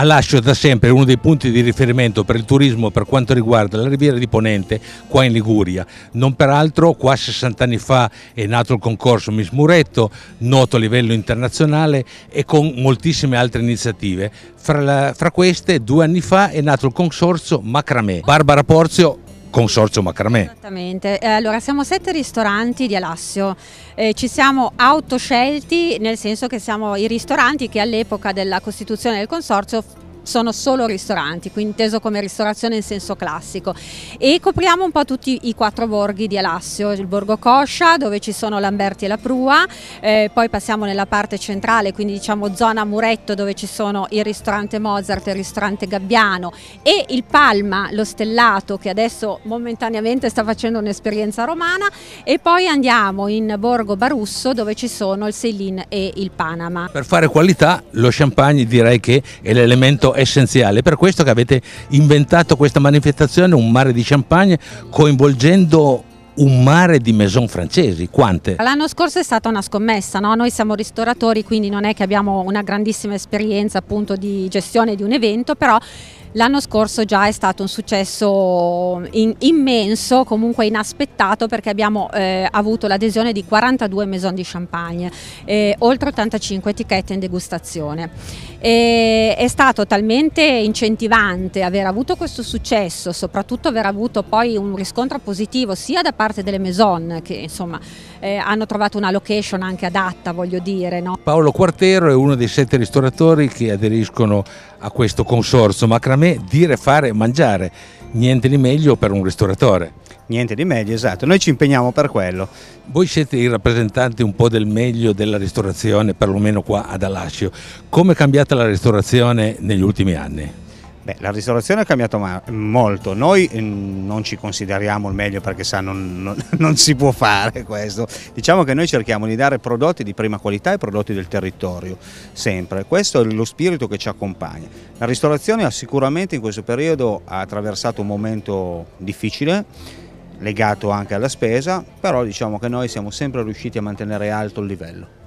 Alascio da sempre è uno dei punti di riferimento per il turismo per quanto riguarda la Riviera di Ponente qua in Liguria. Non peraltro qua 60 anni fa è nato il concorso Miss Muretto, noto a livello internazionale e con moltissime altre iniziative. Fra, la, fra queste due anni fa è nato il consorzio Macramè. Barbara Porzio Consorzio Macramè. Esattamente, eh, allora siamo sette ristoranti di Alassio, eh, ci siamo autoscelti nel senso che siamo i ristoranti che all'epoca della costituzione del consorzio sono solo ristoranti, quindi inteso come ristorazione in senso classico e copriamo un po' tutti i quattro borghi di Alassio, il borgo Coscia dove ci sono Lamberti e la Prua, eh, poi passiamo nella parte centrale, quindi diciamo zona Muretto dove ci sono il ristorante Mozart, il ristorante Gabbiano e il Palma, lo Stellato che adesso momentaneamente sta facendo un'esperienza romana e poi andiamo in borgo Barusso dove ci sono il Celine e il Panama. Per fare qualità lo champagne direi che è l'elemento essenziale. Per questo che avete inventato questa manifestazione, un mare di champagne, coinvolgendo un mare di maison francesi, quante? L'anno scorso è stata una scommessa, no? noi siamo ristoratori quindi non è che abbiamo una grandissima esperienza appunto di gestione di un evento, però L'anno scorso già è stato un successo in, immenso, comunque inaspettato perché abbiamo eh, avuto l'adesione di 42 maison di champagne, eh, oltre 85 etichette in degustazione. E è stato talmente incentivante aver avuto questo successo, soprattutto aver avuto poi un riscontro positivo sia da parte delle maison che insomma eh, hanno trovato una location anche adatta, voglio dire. No? Paolo Quartero è uno dei sette ristoratori che aderiscono a questo consorzio Macramè dire, fare, mangiare. Niente di meglio per un ristoratore. Niente di meglio, esatto. Noi ci impegniamo per quello. Voi siete i rappresentanti un po' del meglio della ristorazione, perlomeno qua ad Alascio. Come è cambiata la ristorazione negli ultimi anni? Beh, la ristorazione è cambiata molto, noi mm, non ci consideriamo il meglio perché sa, non, non, non, si può fare questo, diciamo che noi cerchiamo di dare prodotti di prima qualità e prodotti del territorio, sempre, questo è lo spirito che ci accompagna. La ristorazione ha sicuramente in questo periodo attraversato un momento difficile, legato anche alla spesa, però diciamo che noi siamo sempre riusciti a mantenere alto il livello.